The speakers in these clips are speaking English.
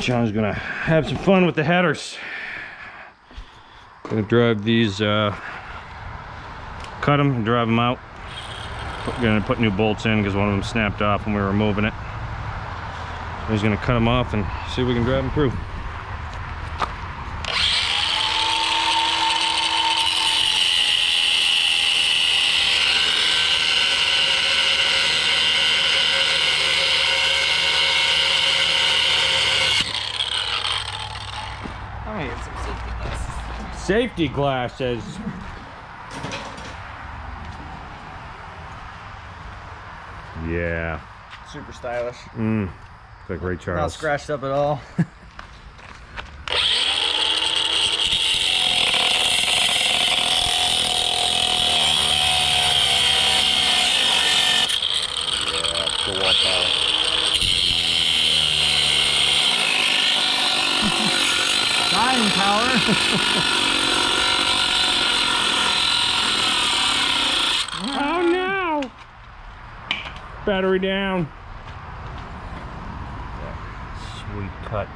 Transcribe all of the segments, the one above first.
John's gonna have some fun with the headers. Gonna drive these, uh, cut them and drive them out. Gonna put new bolts in because one of them snapped off when we were moving it. He's gonna cut them off and see if we can drive them through. I'm gonna get some safety glasses. Safety glasses. Yeah. Super stylish. Mm. It's like Ray Charles. Not scratched up at all. Yeah, the wall power. Dying power. Oh no! Battery down. Sweet cut.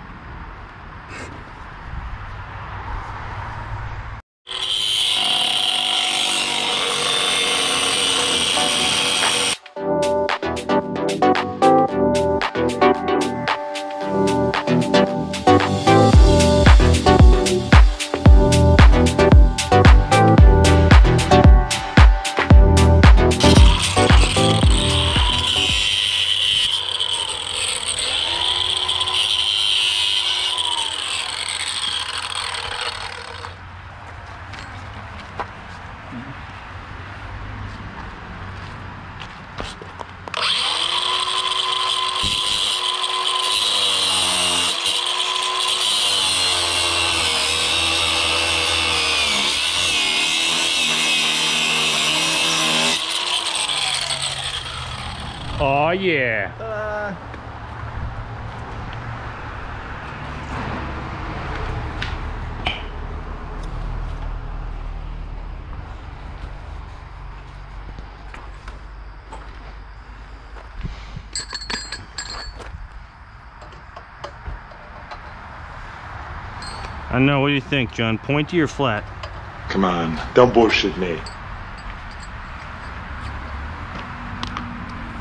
Oh yeah. Ta-da. I know. What do you think, John? Pointy or flat? Come on, don't bullshit me.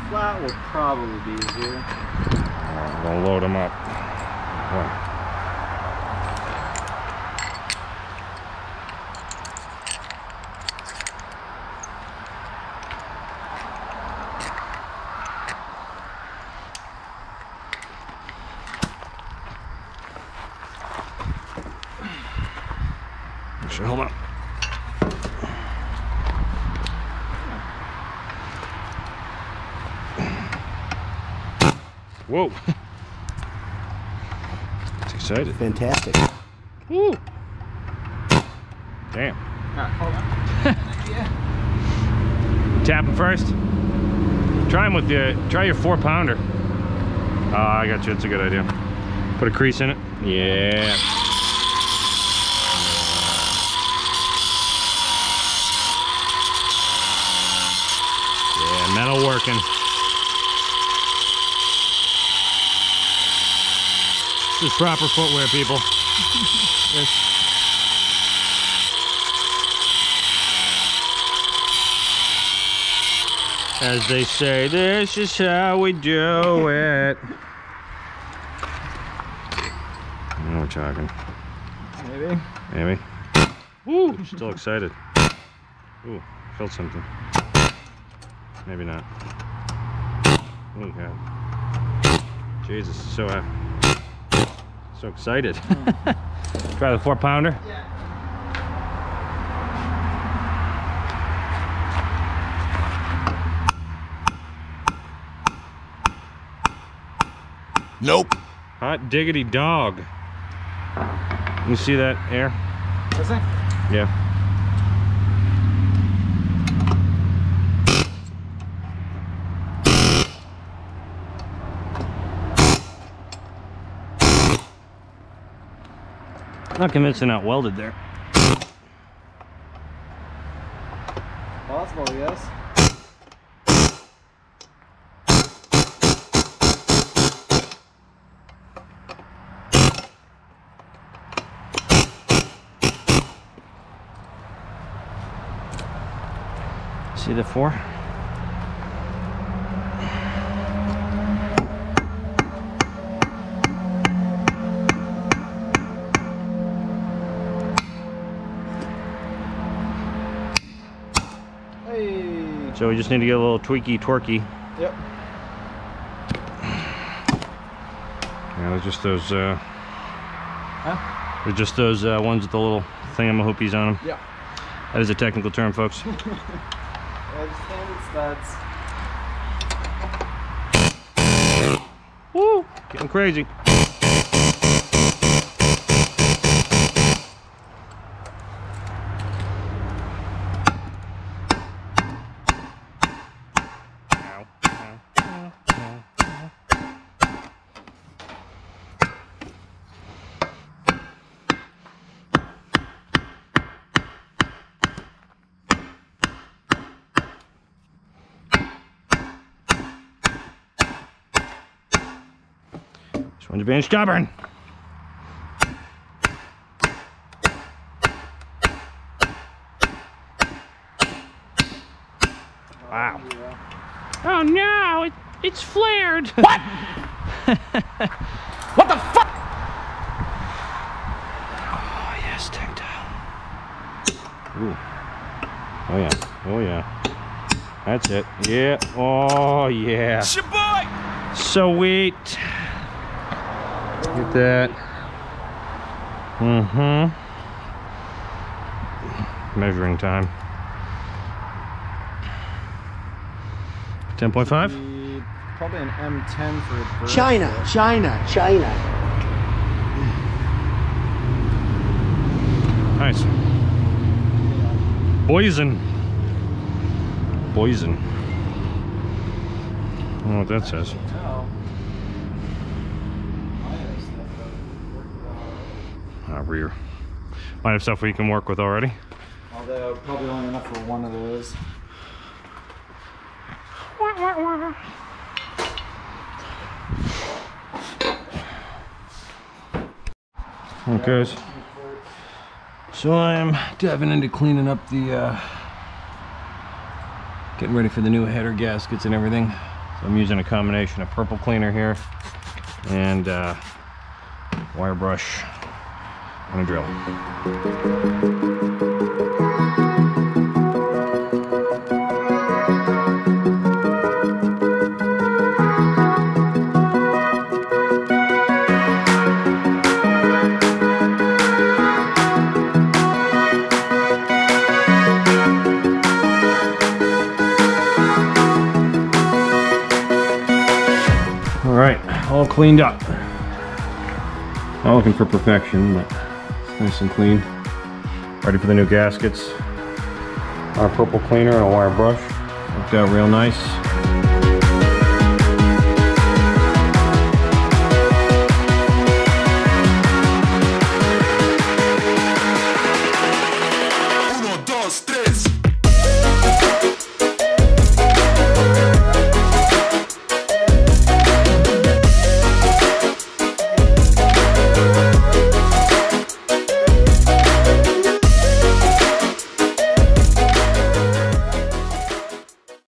Flat will probably be easier. gonna load them up. One. Hold on. Whoa. It's excited. Fantastic. Woo. Damn. hold on. Tap him first. Try him with the, try your four pounder. Oh, ah, I got you. It's a good idea. Put a crease in it. Yeah. Yeah, metal working. Is proper footwear, people. As they say, this is how we do it. Now we're talking. Maybe. Amy? Woo! Still excited. Ooh, felt something. Maybe not. Oh god. Jesus, so uh, so excited. Try the four pounder. Nope. Hot diggity dog. You see that air? This thing? Yeah. Not convincing. not welded there. Possible, yes. See the four? So we just need to get a little tweaky twerky. Yep. Yeah, just those, uh, Huh? there's just those uh, ones with the little thingamahoopies on them. Yeah. That is a technical term, folks. Yeah, just standard studs. Woo! Getting crazy. This one's being stubborn. Wow. Oh no, it, it's flared. What? what the fuck? Oh yes, tactile. Ooh. Oh yeah. Oh yeah. That's it. Yeah. Oh yeah. It's your boy. Sweet. Get that. Mm-hmm. Measuring time. 10.5? Probably an M10 for a burst. China, China, China. Nice. Poison. Poison. I don't know what that says. No. Ah, rear. Might have stuff we can work with already. Although probably only enough for one of those. Okay. So I'm diving into cleaning up the, uh, getting ready for the new header gaskets and everything. So I'm using a combination of purple cleaner here and uh, wire brush on a drill. All right, all cleaned up. Not looking for perfection, but nice and clean. Ready for the new gaskets. Our purple cleaner and a wire brush. Worked out real nice.